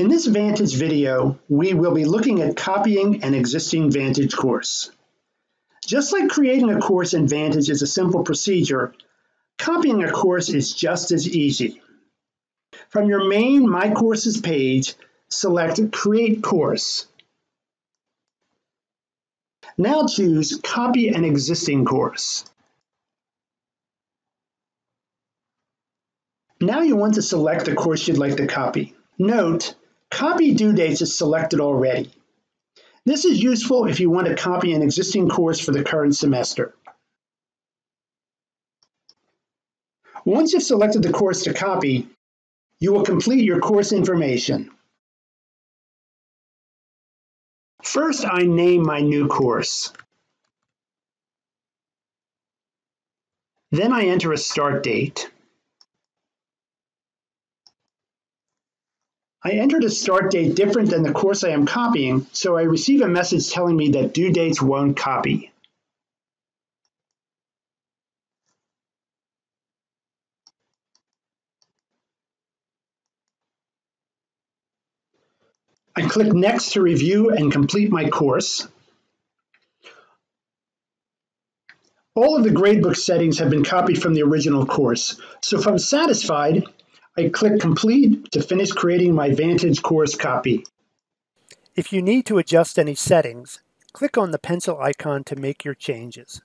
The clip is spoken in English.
In this Vantage video, we will be looking at copying an existing Vantage course. Just like creating a course in Vantage is a simple procedure, copying a course is just as easy. From your main My Courses page, select Create Course. Now choose Copy an existing course. Now you want to select the course you'd like to copy. Note, Copy due dates is selected already. This is useful if you want to copy an existing course for the current semester. Once you've selected the course to copy, you will complete your course information. First, I name my new course. Then I enter a start date. I entered a start date different than the course I am copying, so I receive a message telling me that due dates won't copy. I click Next to review and complete my course. All of the gradebook settings have been copied from the original course, so if I'm satisfied, I click Complete to finish creating my Vantage course copy. If you need to adjust any settings, click on the pencil icon to make your changes.